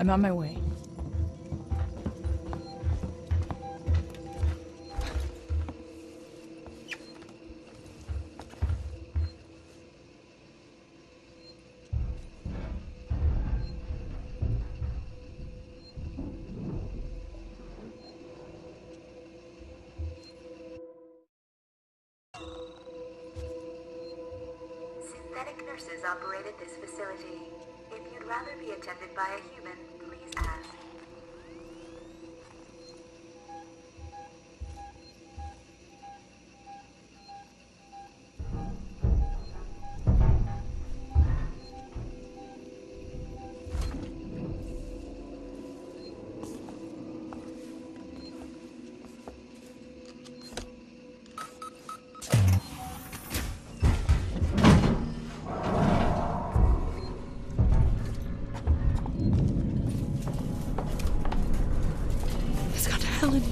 I'm on my way. Synthetic nurses operated this facility. If you'd rather be attended by a human,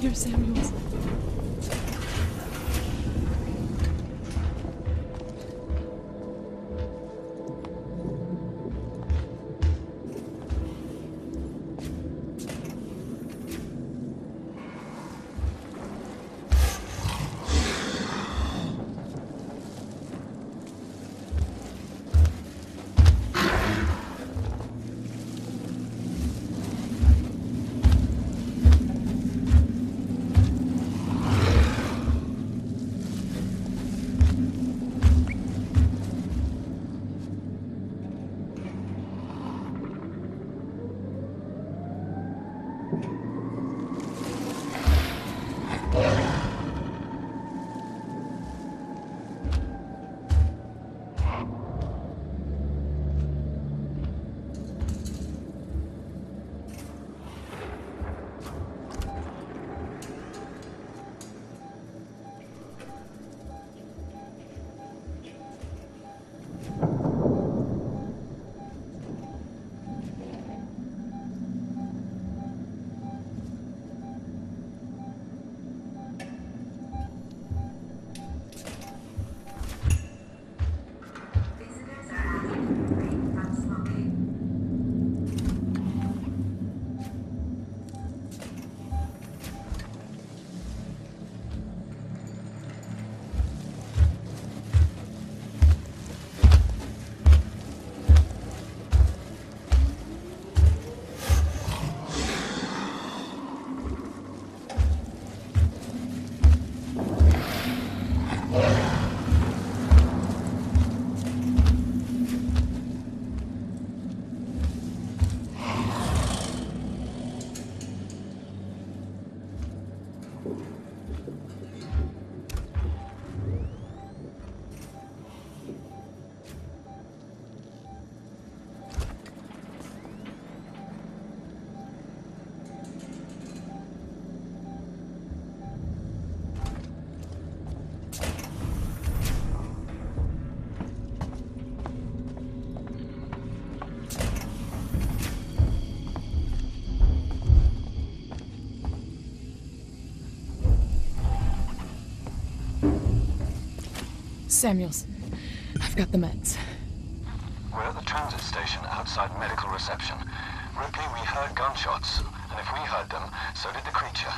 hell Samuels. Samuels, I've got the meds. We're at the transit station outside medical reception. Ripley, we heard gunshots, and if we heard them, so did the creature.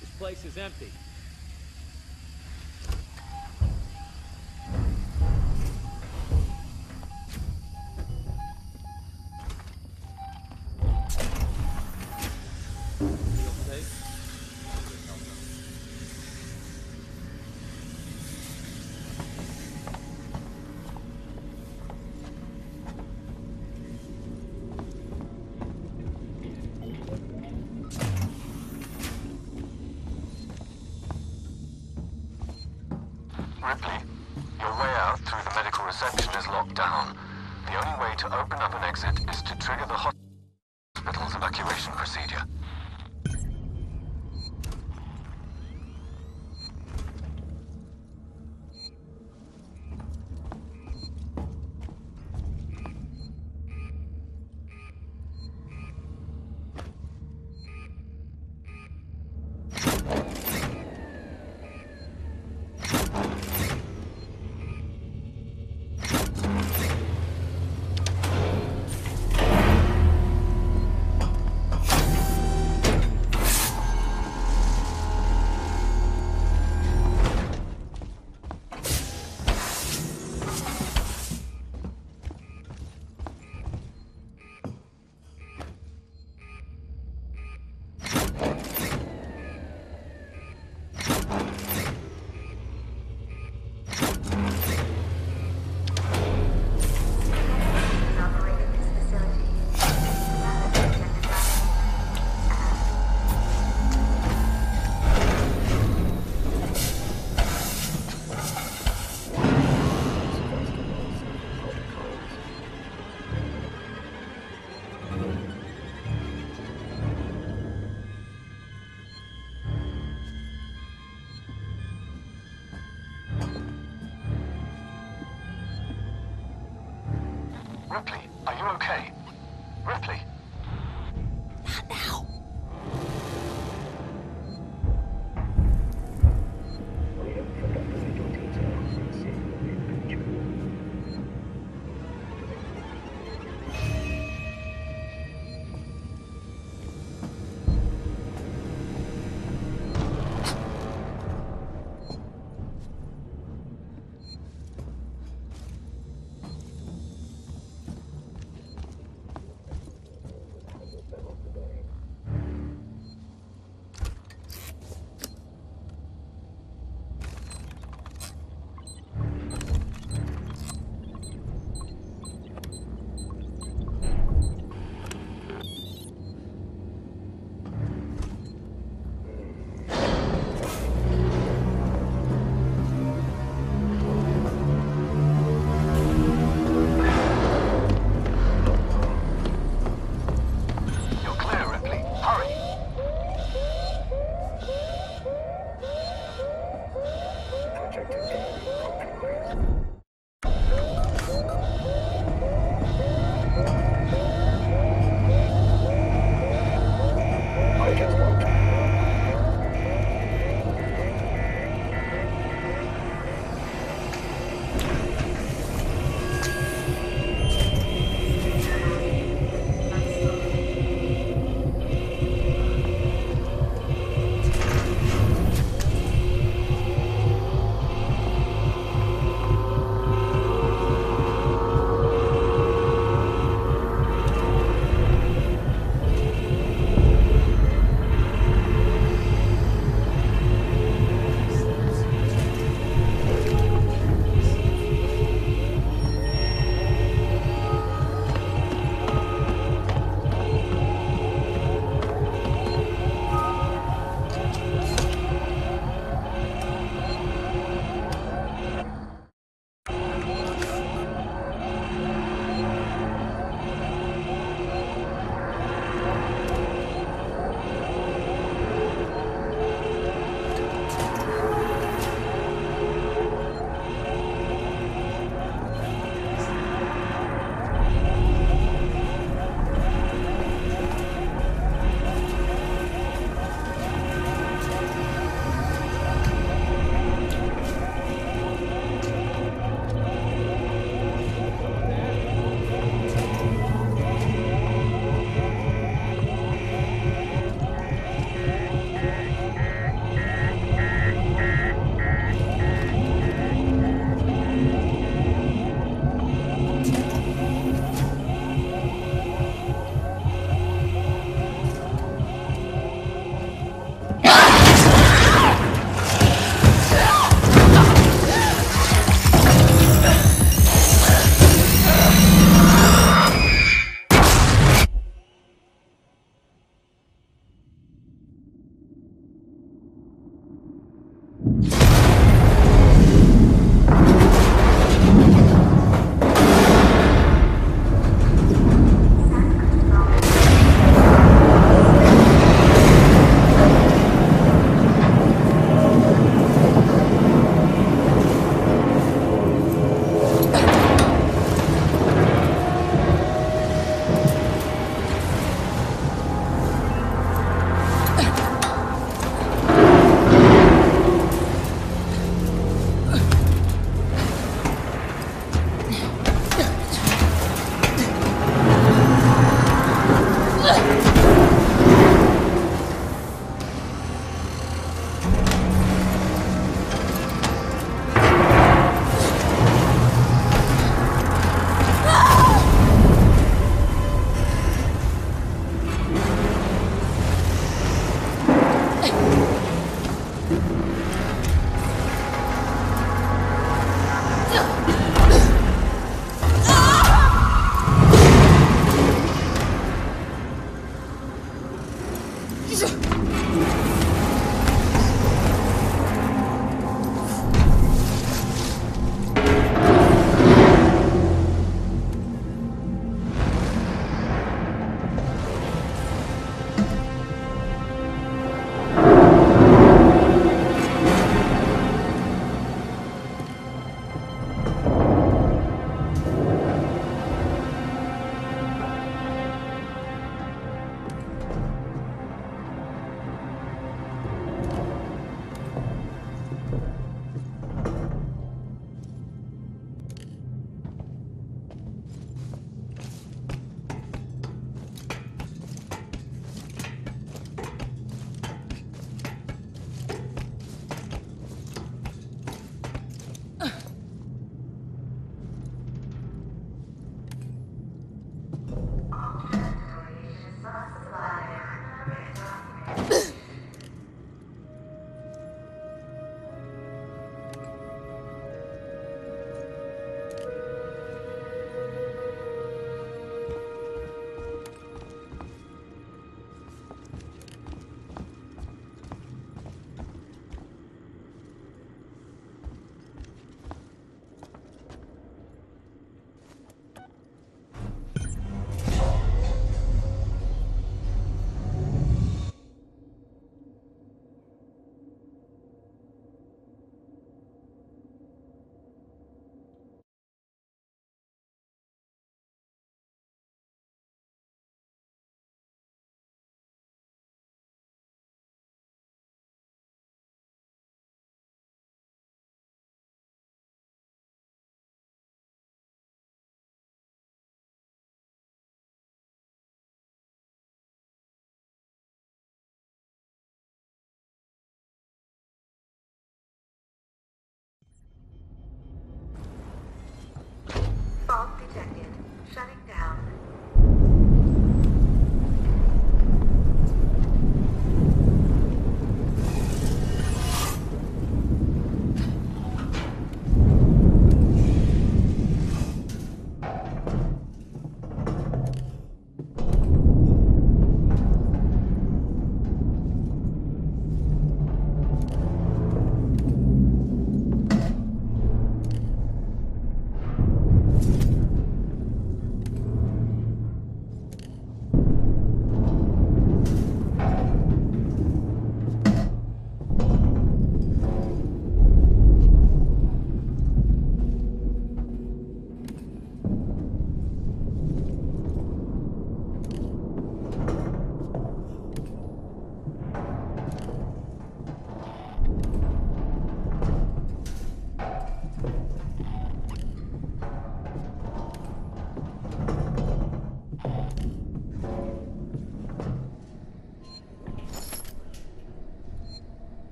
This place is empty. Ripley, your way out through the medical reception is locked down. The only way to open up an exit is to trigger the hospital's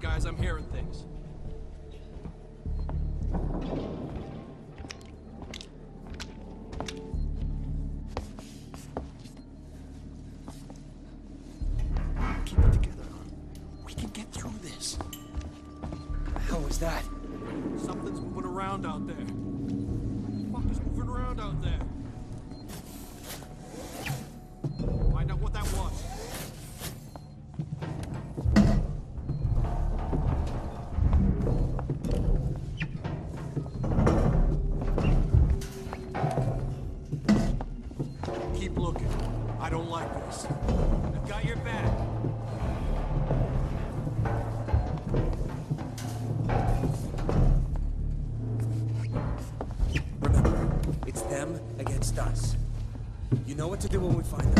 Guys, I'm hearing things. When we find them.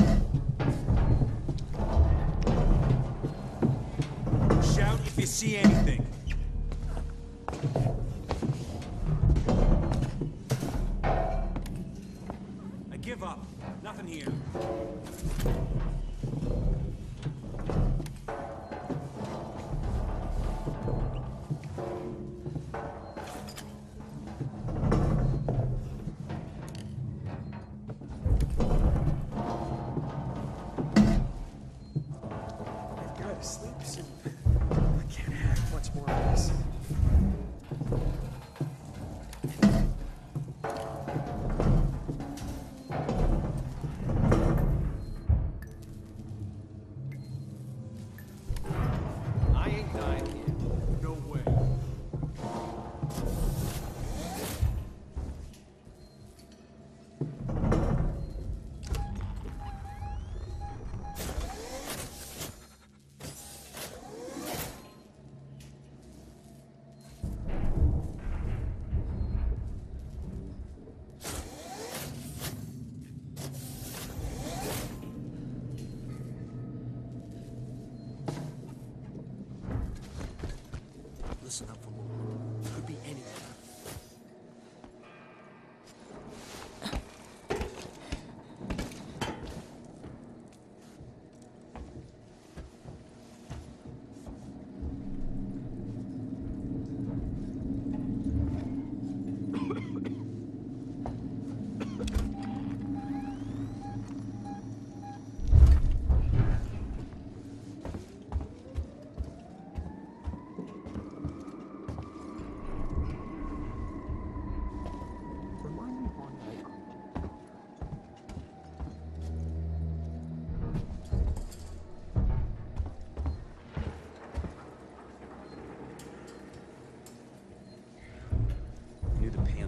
Listen up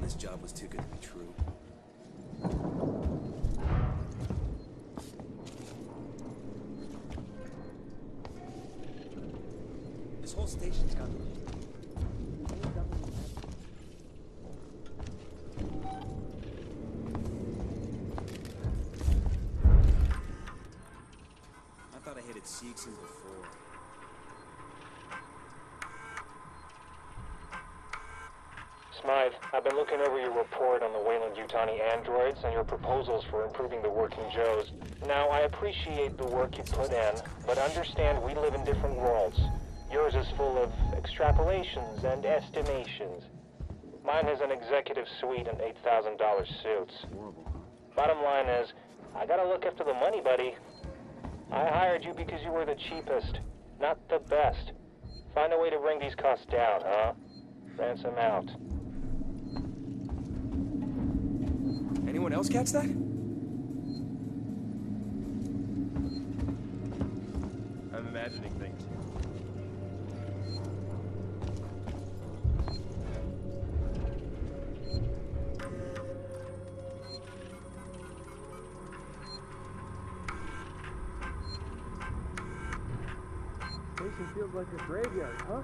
this job was too good to be true. I've been looking over your report on the Wayland-Yutani androids and your proposals for improving the working Joes. Now, I appreciate the work you put in, but understand we live in different worlds. Yours is full of extrapolations and estimations. Mine has an executive suite and $8,000 suits. Bottom line is, I gotta look after the money, buddy. I hired you because you were the cheapest, not the best. Find a way to bring these costs down, huh? Ransome out. Anyone else catch that? I'm imagining things. Station feels like a graveyard, huh?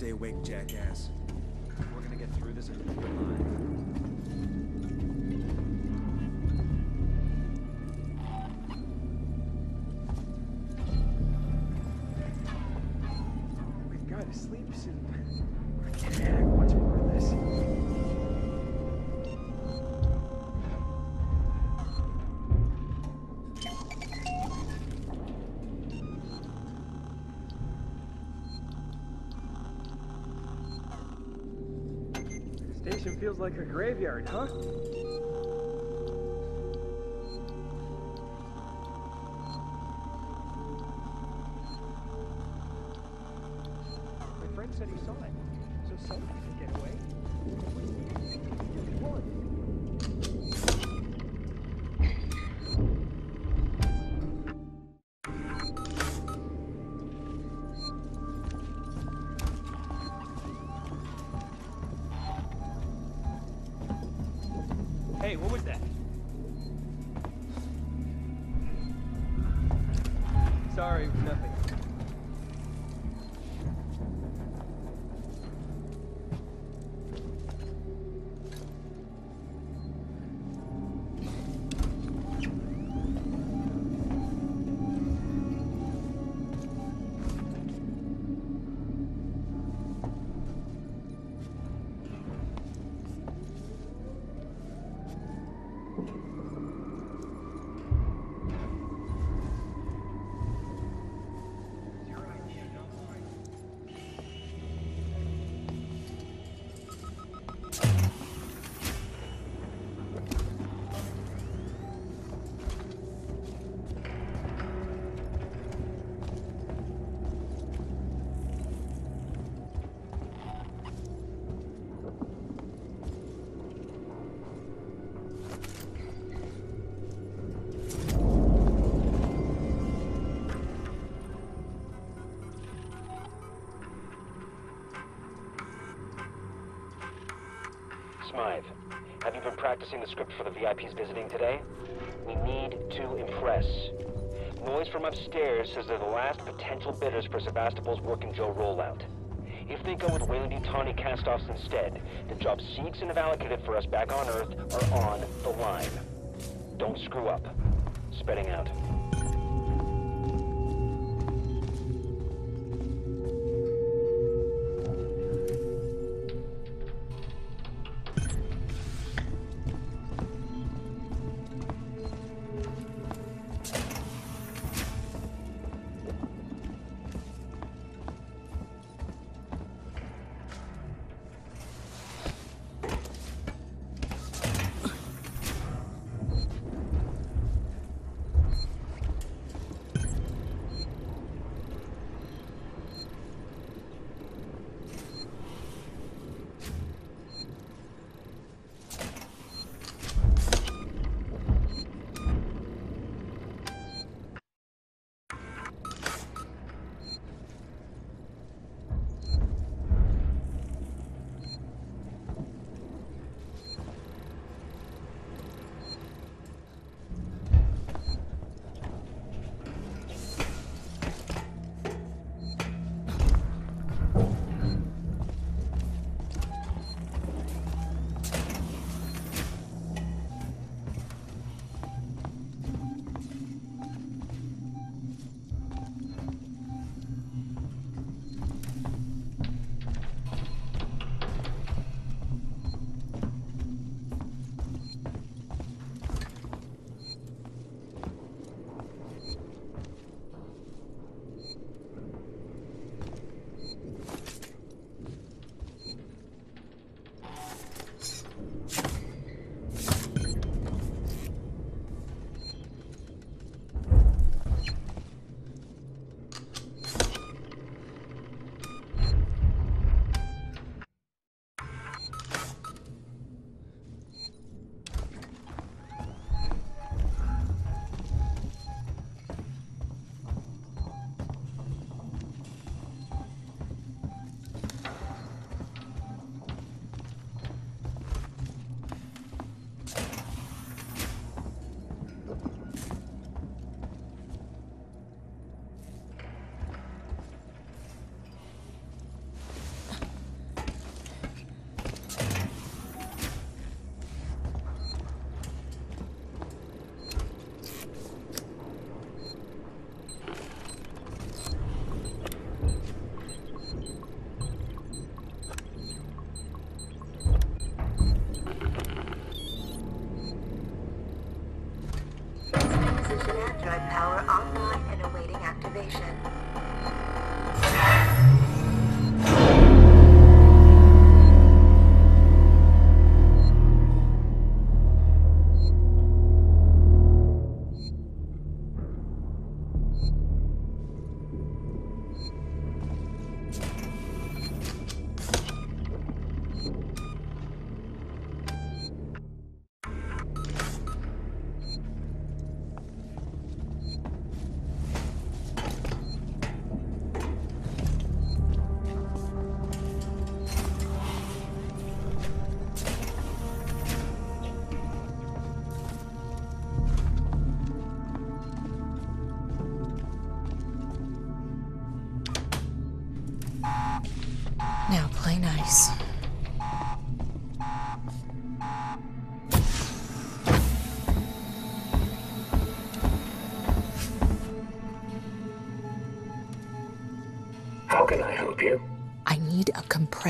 Stay awake, jackass. We're gonna get through this and Feels like a graveyard, huh? Hey, what was that? Have you been practicing the script for the VIPs visiting today? We need to impress. Noise from upstairs says they're the last potential bidders for Sevastopol's Working Joe rollout. If they go with Wayland-Yutani castoffs instead, the jobs and have allocated for us back on Earth are on the line. Don't screw up. Spreading out.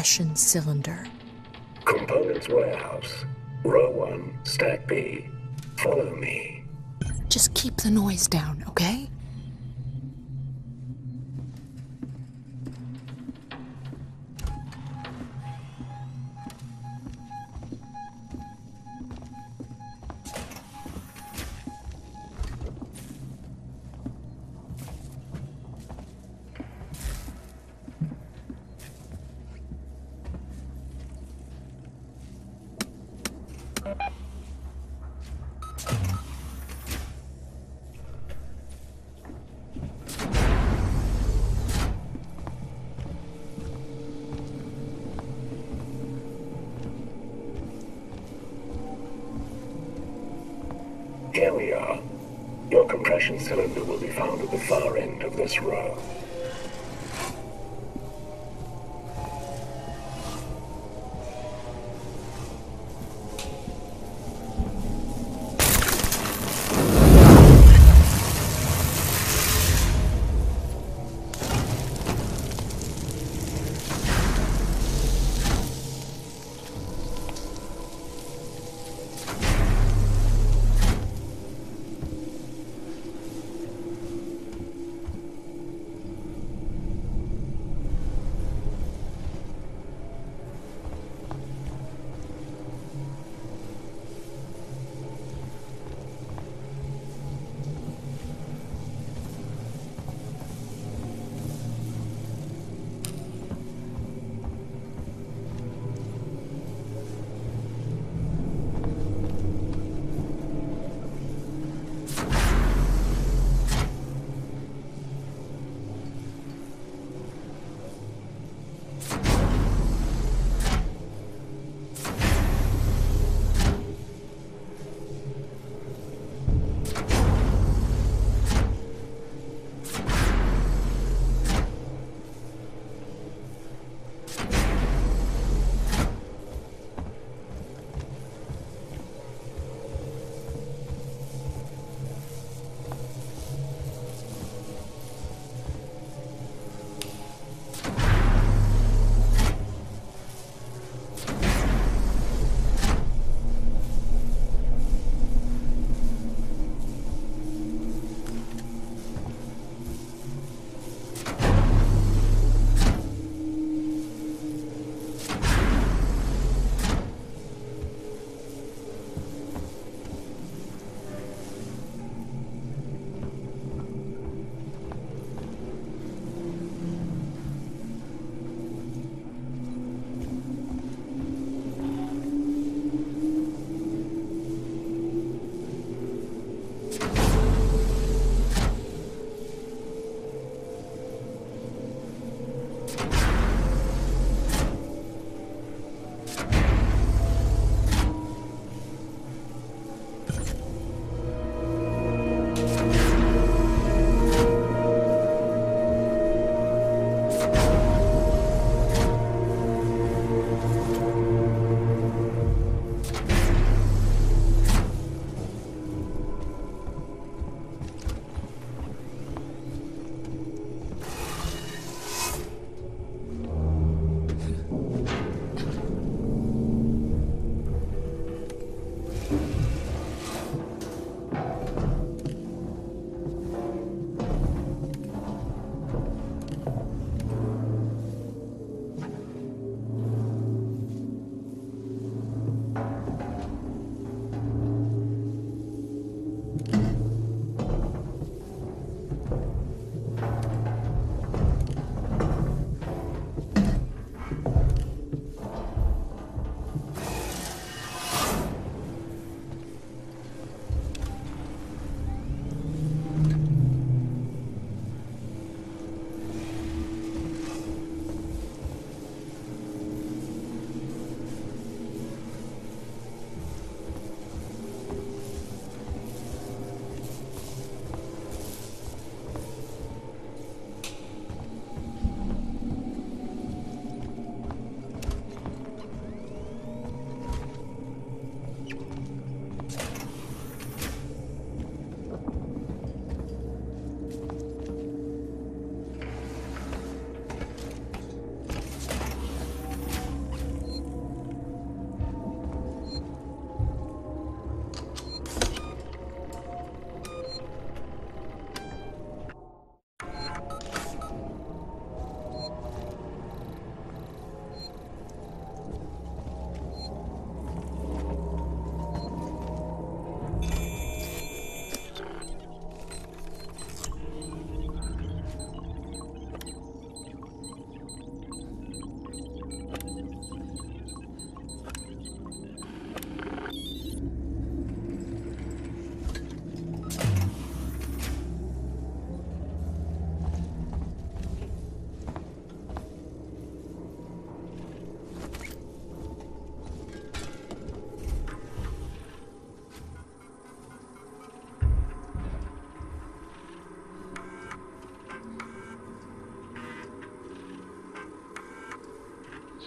Compression cylinder. Components warehouse. Row 1, stack B. Follow me. Just keep the noise down, okay? Compression cylinder will be found at the far end of this row.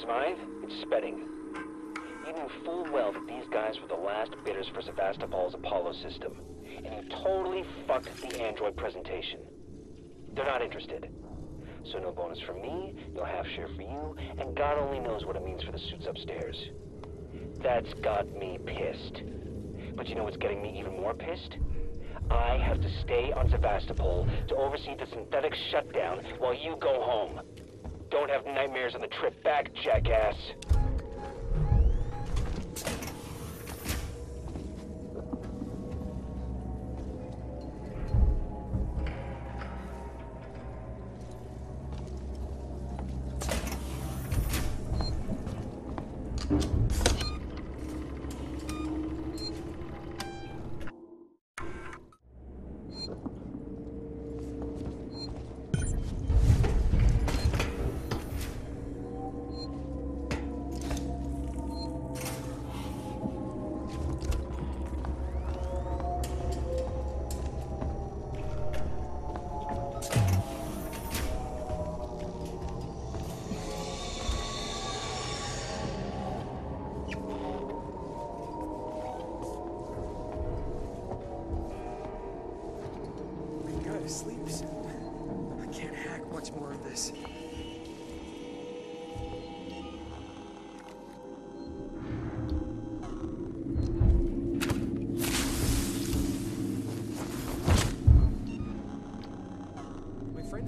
Smythe, it's Spedding. You knew full well that these guys were the last bidders for Sevastopol's Apollo system, and you totally fucked the android presentation. They're not interested. So no bonus for me, no half share for you, and God only knows what it means for the suits upstairs. That's got me pissed. But you know what's getting me even more pissed? I have to stay on Sevastopol to oversee the synthetic shutdown while you go home. Don't have nightmares on the trip back, jackass.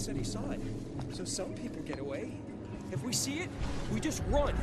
Said he saw it. So some people get away. If we see it, we just run.